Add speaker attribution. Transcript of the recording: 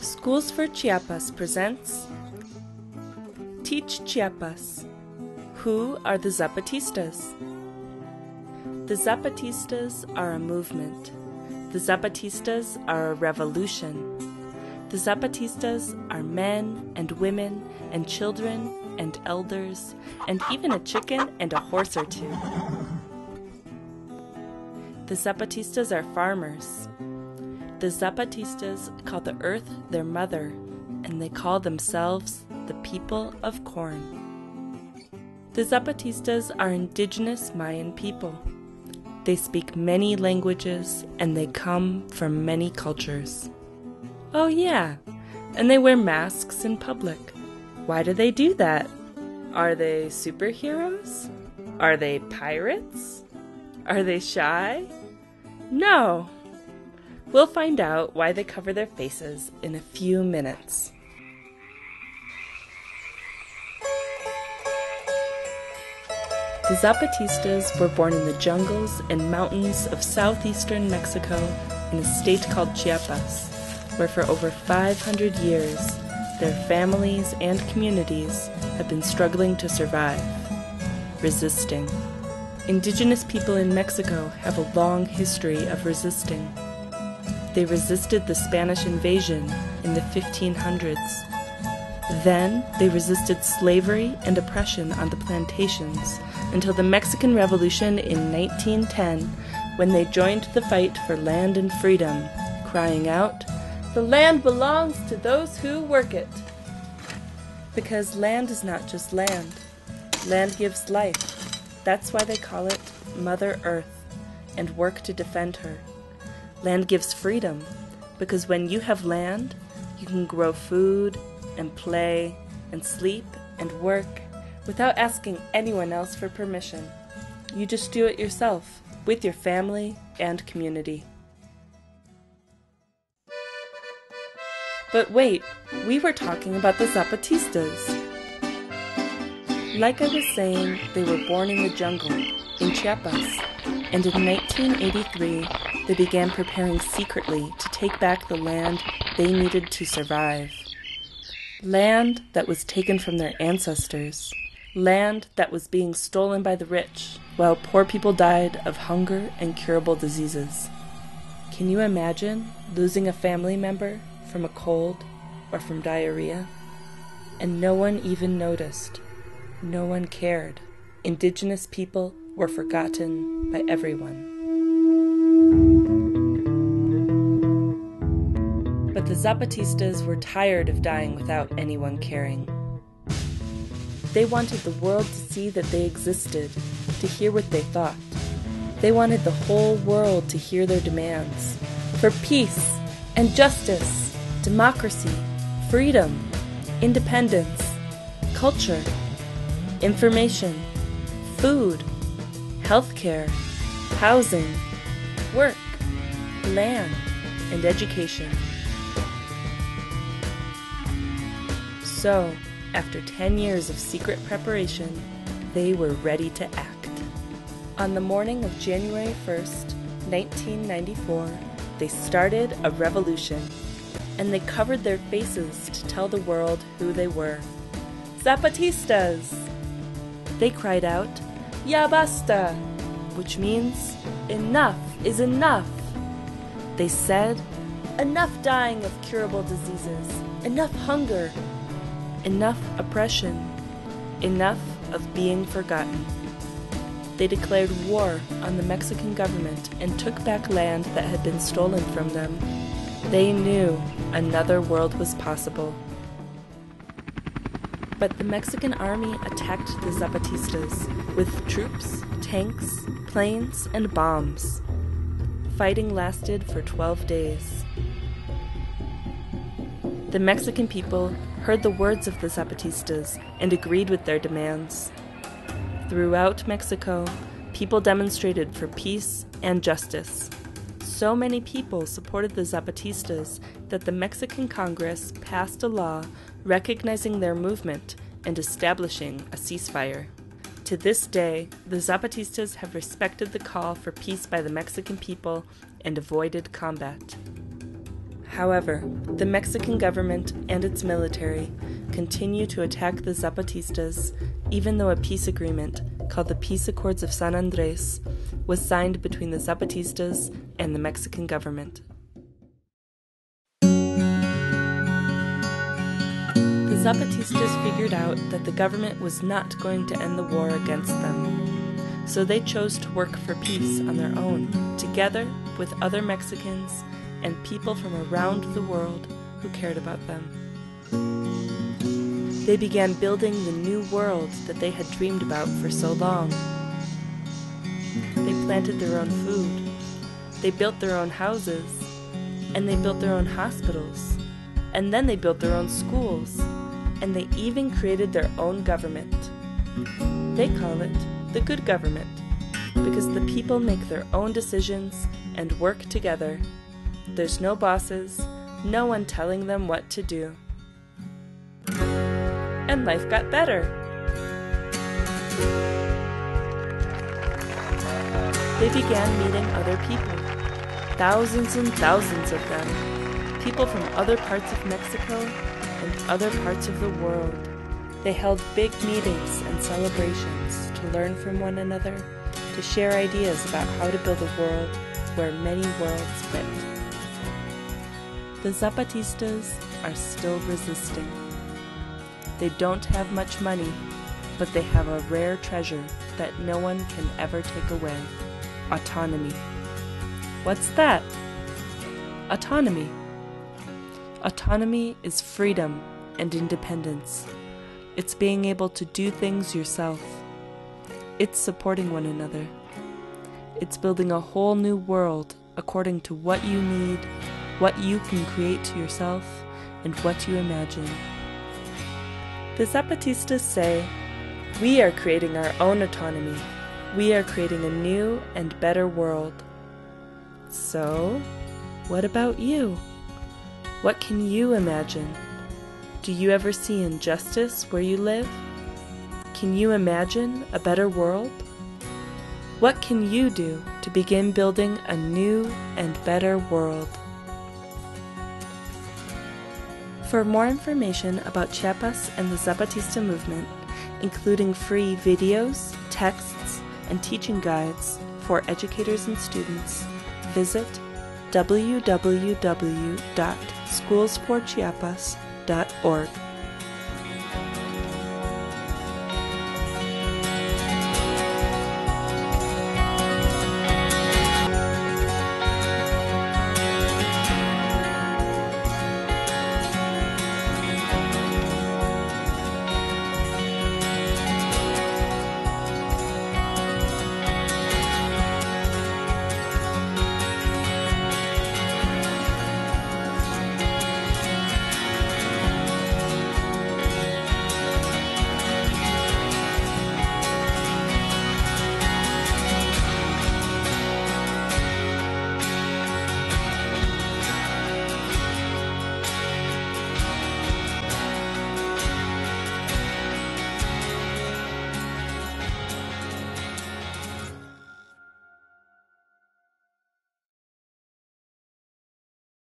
Speaker 1: Schools for Chiapas presents Teach Chiapas. Who are the Zapatistas? The Zapatistas are a movement. The Zapatistas are a revolution. The Zapatistas are men and women and children and elders and even a chicken and a horse or two. The Zapatistas are farmers. The Zapatistas call the earth their mother, and they call themselves the people of corn. The Zapatistas are indigenous Mayan people. They speak many languages and they come from many cultures. Oh, yeah, and they wear masks in public. Why do they do that? Are they superheroes? Are they pirates? Are they shy? No. We'll find out why they cover their faces in a few minutes. The Zapatistas were born in the jungles and mountains of southeastern Mexico in a state called Chiapas, where for over 500 years their families and communities have been struggling to survive, resisting. Indigenous people in Mexico have a long history of resisting. They resisted the Spanish invasion in the 1500s. Then they resisted slavery and oppression on the plantations until the Mexican Revolution in 1910 when they joined the fight for land and freedom, crying out, The land belongs to those who work it. Because land is not just land, land gives life. That's why they call it Mother Earth and work to defend her. Land gives freedom because when you have land, you can grow food and play and sleep and work without asking anyone else for permission. You just do it yourself with your family and community. But wait, we were talking about the Zapatistas. Like I was saying, they were born in the jungle, in Chiapas, and in 1983 they began preparing secretly to take back the land they needed to survive. Land that was taken from their ancestors. Land that was being stolen by the rich, while poor people died of hunger and curable diseases. Can you imagine losing a family member from a cold or from diarrhea? And no one even noticed. No one cared. Indigenous people were forgotten by everyone. But the Zapatistas were tired of dying without anyone caring. They wanted the world to see that they existed, to hear what they thought. They wanted the whole world to hear their demands for peace and justice, democracy, freedom, independence, culture information, food, healthcare, housing, work, land, and education. So, after 10 years of secret preparation, they were ready to act. On the morning of January 1st, 1994, they started a revolution, and they covered their faces to tell the world who they were. Zapatistas! They cried out, Ya basta! which means, Enough is enough! They said, Enough dying of curable diseases, enough hunger, enough oppression, enough of being forgotten. They declared war on the Mexican government and took back land that had been stolen from them. They knew another world was possible. But the Mexican army attacked the Zapatistas with troops, tanks, planes, and bombs. Fighting lasted for 12 days. The Mexican people heard the words of the Zapatistas and agreed with their demands. Throughout Mexico, people demonstrated for peace and justice. So many people supported the Zapatistas that the Mexican Congress passed a law recognizing their movement and establishing a ceasefire. To this day, the Zapatistas have respected the call for peace by the Mexican people and avoided combat. However, the Mexican government and its military continue to attack the Zapatistas, even though a peace agreement, called the Peace Accords of San Andres, was signed between the Zapatistas and the Mexican government. The Zapatistas figured out that the government was not going to end the war against them, so they chose to work for peace on their own, together with other Mexicans and people from around the world who cared about them. They began building the new world that they had dreamed about for so long. They planted their own food, they built their own houses, and they built their own hospitals, and then they built their own schools and they even created their own government. They call it the good government because the people make their own decisions and work together. There's no bosses, no one telling them what to do. And life got better. They began meeting other people, thousands and thousands of them, people from other parts of Mexico and other parts of the world. They held big meetings and celebrations to learn from one another, to share ideas about how to build a world where many worlds fit. The Zapatistas are still resisting. They don't have much money, but they have a rare treasure that no one can ever take away autonomy. What's that? Autonomy. Autonomy is freedom and independence. It's being able to do things yourself. It's supporting one another. It's building a whole new world according to what you need, what you can create to yourself, and what you imagine. The Zapatistas say, We are creating our own autonomy. We are creating a new and better world. So, what about you? What can you imagine? Do you ever see injustice where you live? Can you imagine a better world? What can you do to begin building a new and better world? For more information about Chiapas and the Zapatista movement, including free videos, texts, and teaching guides for educators and students, visit www.schoolsforchiapas.org.